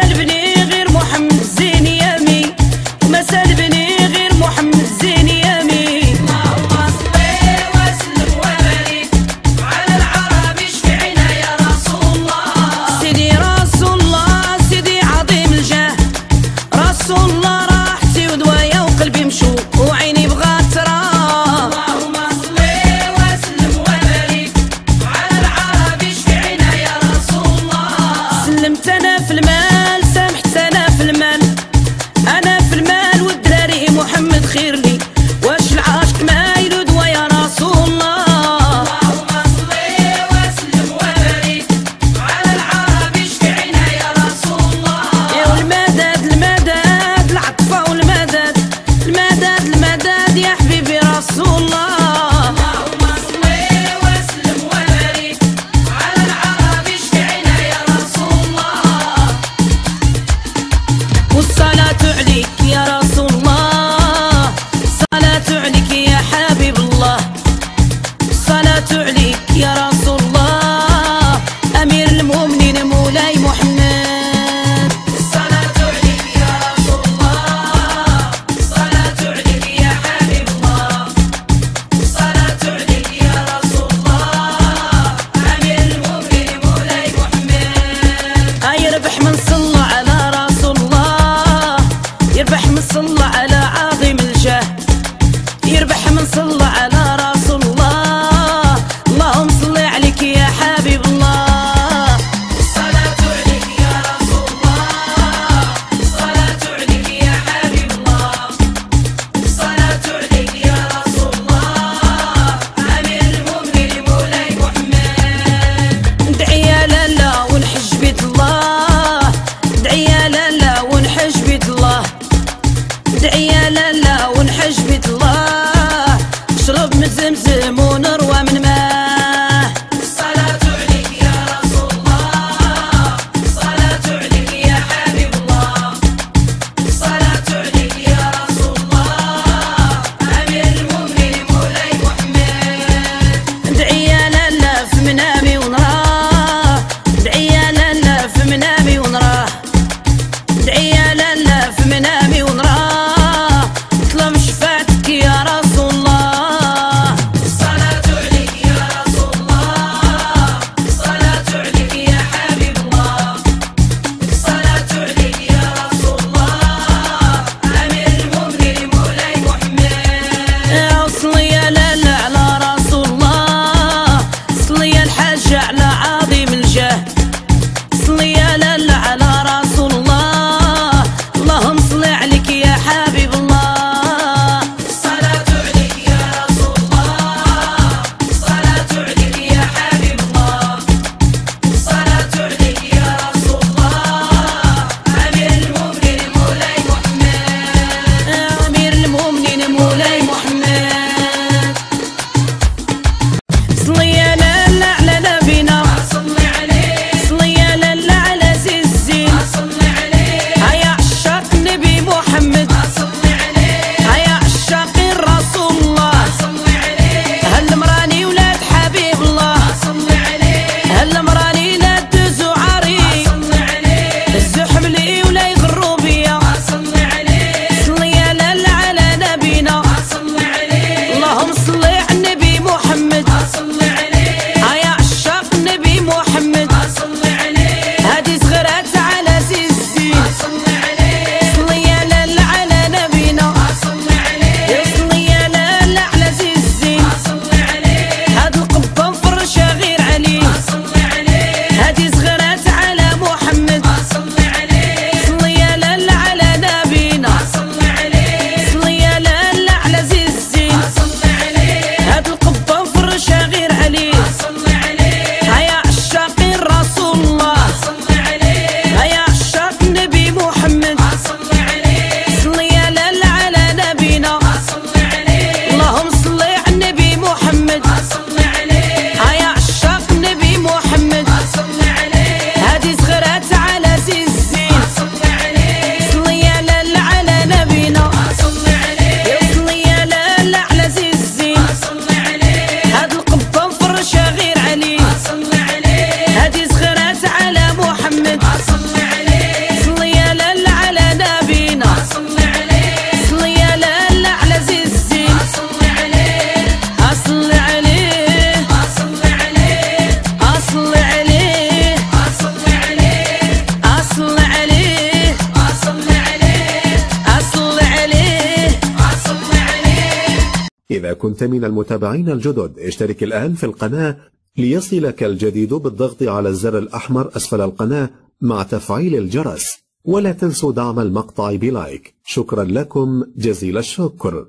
Sen beni صلى على عظيم الجاه يربح من صلى على عيون راه دعيه إذا كنت من المتابعين الجدد اشترك الآن في القناة ليصلك الجديد بالضغط على الزر الأحمر أسفل القناة مع تفعيل الجرس. ولا تنسوا دعم المقطع بلايك. شكرا لكم. جزيل الشكر.